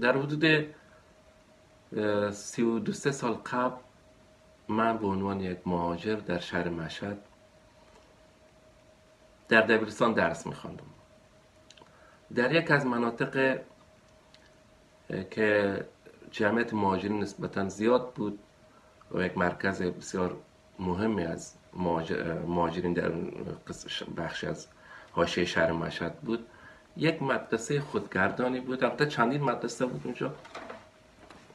در حدود سی و دو سال قبل من به عنوان یک مهاجر در شهر مشهد در دبیرستان درس میخواندم. در یک از مناطق که جمعیت مهاجرین نسبتا زیاد بود و یک مرکز بسیار مهمی از مهاجرین در بخش از حاشیه شهر مشهد بود یک مدرسه خودگردانی بود. البته چندین مدرسه بود اونجا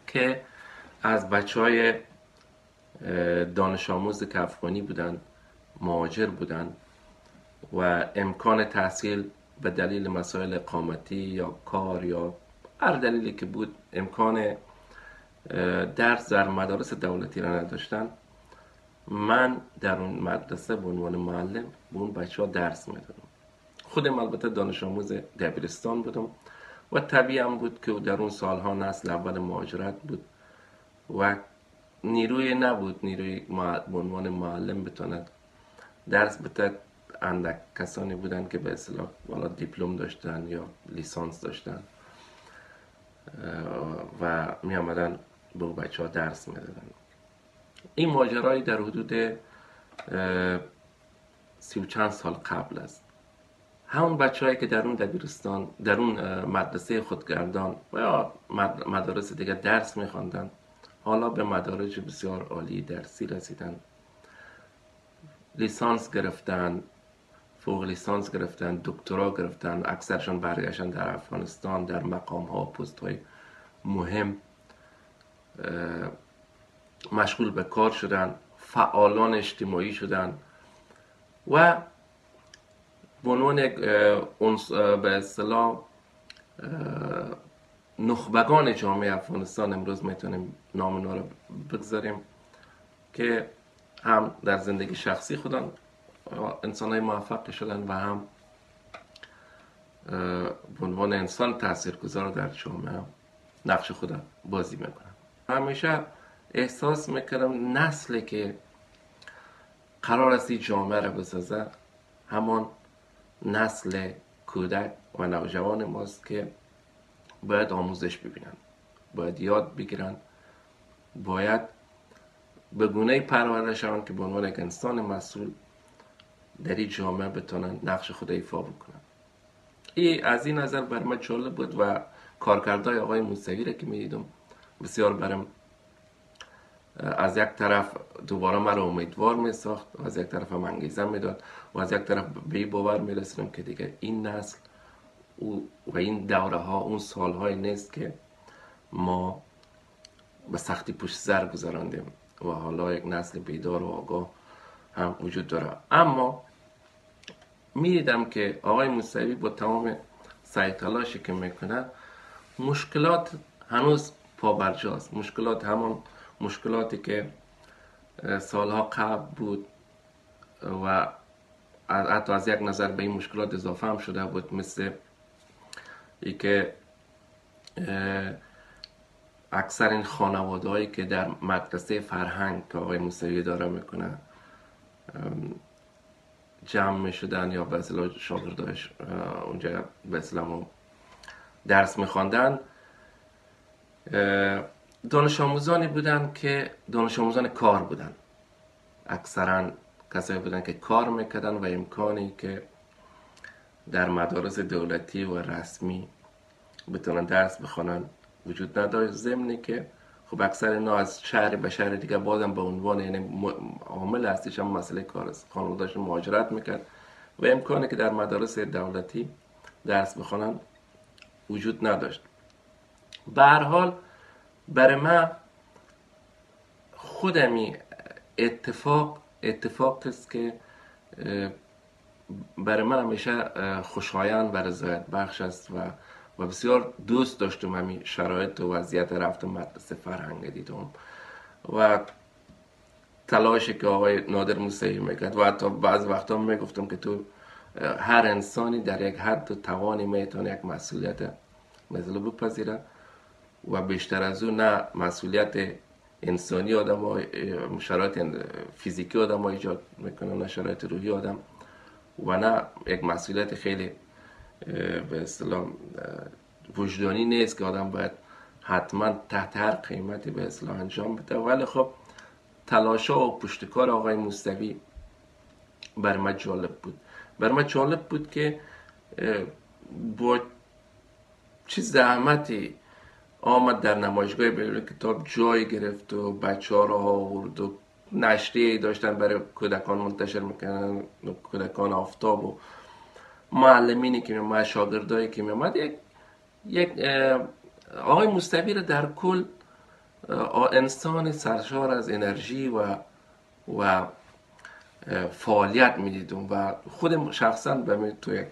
که از بچه های دانش آموز که بودن مهاجر بودن و امکان تحصیل به دلیل مسائل اقامتی یا کار یا هر دلیلی که بود امکان درس در مدارس دولتی را نداشتن. من در اون مدرسه به عنوان معلم به اون بچه ها درس می‌دادم. خودم البته دانش آموز دبیرستان بودم و طبیعی بود که در اون سالها نسل اول مهاجرت بود و نیروی نبود نیروی به عنوان معلم بتواند درس بده اندک کسانی بودن که به اصطلاح والا دیپلم داشتن یا لیسانس داشتن و می آمدن به بچه ها درس می دادن. این ماجرایی در حدود سی و چند سال قبل است همون بچه که در اون دبیرستان در اون مدرسه خودگردان و یا مدارس دیگه درس میخواندن حالا به مدارج بسیار عالی درسی رسیدن. لیسانس گرفتن فوق لیسانس گرفتن دکترا گرفتن اکثرشان برگشتن در افغانستان در مقام ها پست های مهم مشغول به کار شدن فعالان اجتماعی شدن و به عنوان به اصطلاح نخبگان جامعه افغانستان امروز می‌تونیم نام اونا رو بگذاریم که هم در زندگی شخصی خودن انسان های موفق شدن و هم به عنوان انسان تاثیرگذار در جامعه نقش خود بازی می‌کنن. همیشه احساس می‌کردم نسلی که قرار است جامعه را بسازه همان نسل کودک و نوجوان ماست که باید آموزش ببینن باید یاد بگیرن باید به گونه پرورده شوند که به عنوان یک انسان مسئول در این جامعه بتونن نقش خود ایفا بکنن. ای از این نظر بر من جالب بود و کارکردهای آقای موسوی را که می‌دیدم بسیار برم از یک طرف دوباره مرا امیدوار می ساخت و از یک طرف هم انگیزه می‌داد و از یک طرف به باور می رسیدم که دیگه این نسل و این دوره ها اون سال های نیست که ما به سختی پشت سر گذراندیم و حالا یک نسل بیدار و آگاه هم وجود داره. اما می‌دیدم که آقای موسوی با تمام سعی تلاشی که می‌کنه مشکلات هنوز پابرجاست مشکلات همون مشکلاتی که سالها قبل بود و حتی از یک نظر به این مشکلات اضافه هم شده بود مثل ای که اکثر این خانواده هایی که در مدرسه فرهنگ که آقای موسوی داره می‌کنه جمع می شدن یا به اصلا شاگرداش اونجا به درس می خواندن دانش آموزانی بودن که دانش آموزان کار بودن. اکثرا کسایی بودن که کار می‌کردن و امکانی که در مدارس دولتی و رسمی بتونن درس بخونن وجود نداشت. ضمنی که خب اکثر اینا از شهر به شهر دیگه بازم به عنوان یعنی عامل هستیش هم مسئله کار است. خانوادهش مهاجرت می‌کرد و امکانی که در مدارس دولتی درس بخونن وجود نداشت. به هر حال برای من خودمی اتفاق اتفاق است که برای من همیشه خوشایند و رضایت بخش است و و بسیار دوست داشتم همین شرایط و وضعیت رفتم مدرسه فرهنگ دیدم. و تلاشی که آقای نادر موسیقی می‌کرد و حتی بعض وقتا می‌گفتم که تو هر انسانی در یک حد و توانی می‌تونه یک مسئولیت مثل بپذیره و بیشتر از اون نه مسئولیت انسانی آدم شرایط فیزیکی آدم ایجاد می‌کنه نه شرایط روحی آدم. و نه یک مسئولیت خیلی به اصطلاح وجدانی نیست که آدم باید حتما تحت هر قیمتی به اصلاح انجام بده. ولی خب تلاشا و پشتکار آقای موسوی بر من جالب بود. بر من جالب بود که با چه زحمتی آمد در نمایشگاه بیرون کتاب جای گرفت و بچه ها را آورد و نشریه داشتن برای کودکان منتشر می‌کنن کودکان آفتاب و معلمینی که میامد شاگردایی که میامد یک یک آقای مستوی در کل انسان سرشار از انرژی و و فعالیت می‌دیدم و خودم شخصا به تو یک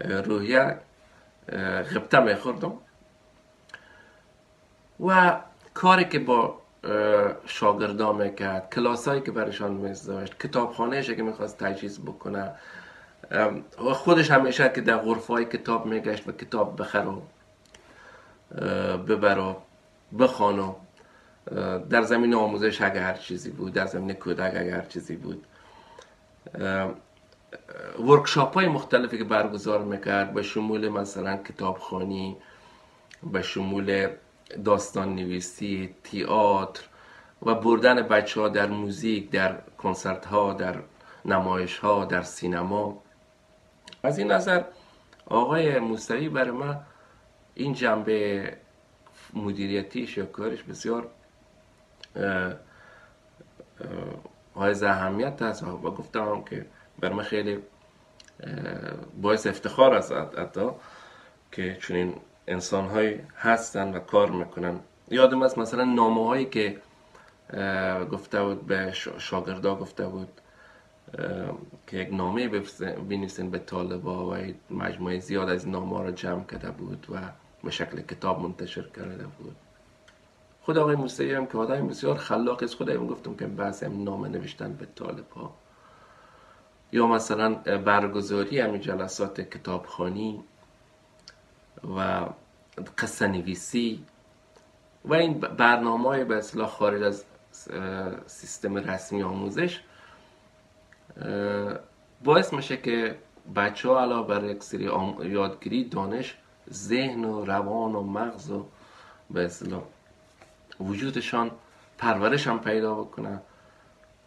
روحیه غبطه میخوردم. و کاری که با شاگردا می‌کرد کلاسایی که برشان میذاشت کتابخانه که می‌خواست تجهیز بکنه و خودش همیشه که در غرفه های کتاب میگشت و کتاب بخر و ببر و بخوان در زمین آموزش اگر هر چیزی بود در زمین کودک اگر چیزی بود. ورکشاپ های مختلفی که برگزار می‌کرد به شمول مثلا کتابخانی به شمول داستان نویسی تئاتر و بردن بچه ها در موزیک در کنسرت ها در نمایش ها در سینما. از این نظر آقای موسوی برای من این جنبه مدیریتیش یا کارش بسیار های اهمیت هست و گفتم که بر من خیلی باعث افتخار است حتی که چنین انسان های هستن و کار می‌کنن. یادم است مثلا نامه هایی که گفته بود به شاگردا گفته بود که یک نامه بنویسین به طالبا و مجموعه زیاد از نامه را جمع کرده بود و به شکل کتاب منتشر کرده بود. خود آقای موسیقی هم که آدم بسیار خلاق است خود گفتم که بحث هم نامه نوشتن به طالبا یا مثلا برگزاری همین جلسات کتابخانی و قصه نویسی و این برنامه های به اصلاح خارج از سیستم رسمی آموزش باعث میشه که بچه ها علاوه بر یک سری یادگیری دانش ذهن و روان و مغز و به اصلاح وجودشان پرورش هم پیدا بکنن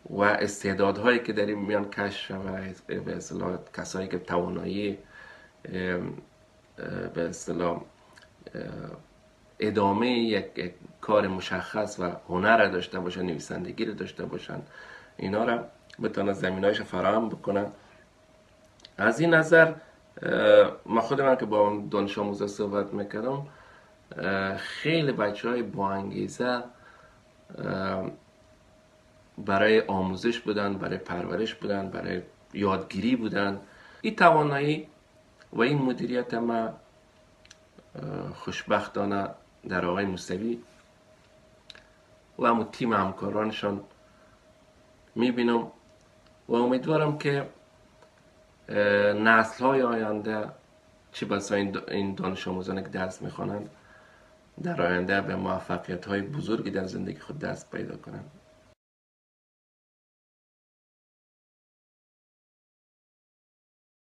و استعدادهایی که در این میان کشف شود به اصطلاح کسایی که توانایی به اصطلاح ادامه یک, کار مشخص و هنر داشته باشن نویسندگی رو داشته باشن اینا رو بتونن زمینایش فراهم بکنن. از این نظر ما خود من که با دانش آموزه صحبت می‌کردم خیلی بچه های با انگیزه برای آموزش بودن برای پرورش بودن برای یادگیری بودن. این توانایی و این مدیریت ما خوشبختانه در آقای موسوی و همون تیم همکارانشان می‌بینم و امیدوارم که نسل های آینده چه بسا این دانش آموزان که درس می‌خوانند در آینده به موفقیت های بزرگی در زندگی خود دست پیدا کنند.